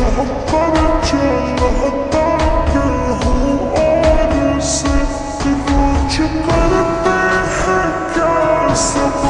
Thank you.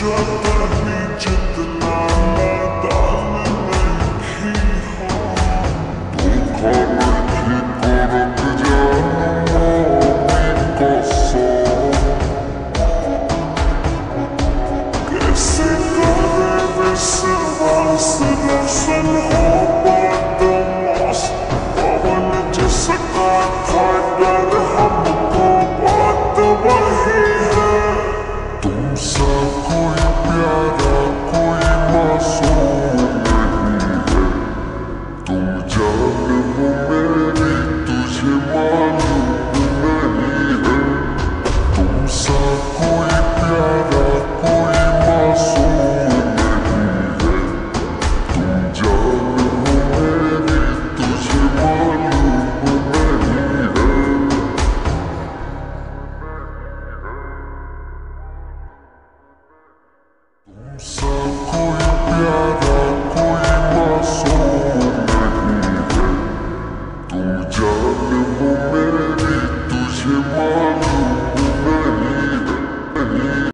Jogo. Tu ya.